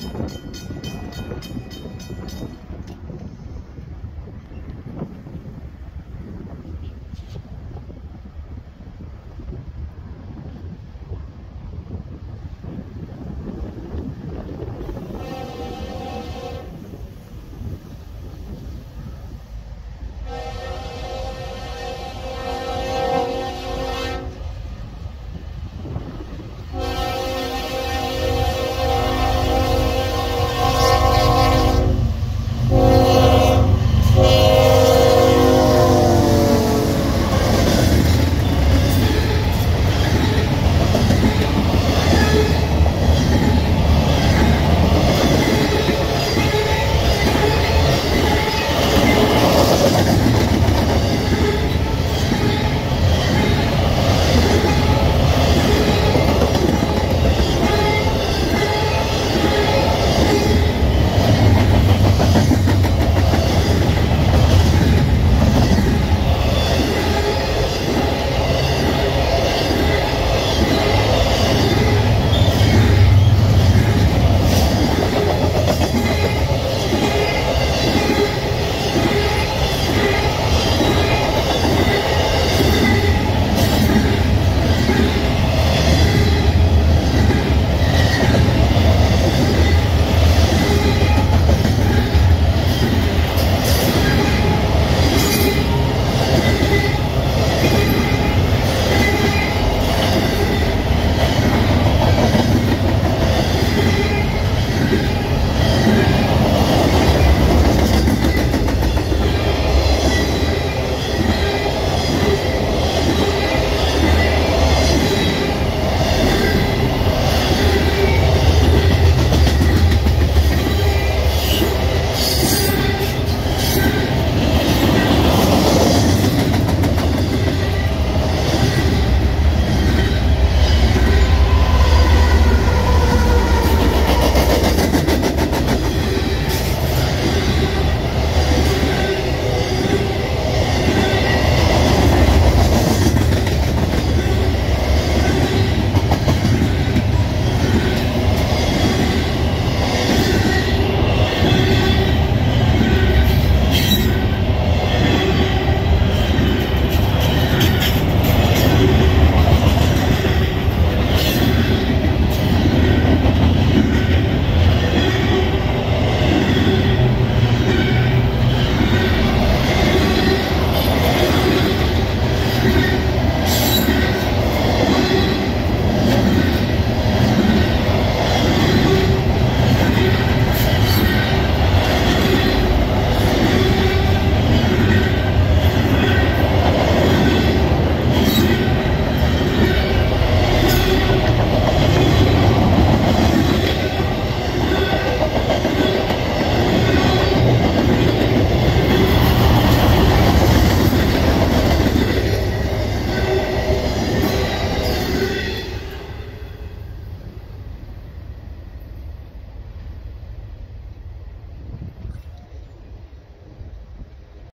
ハハハハ!